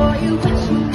for you, but you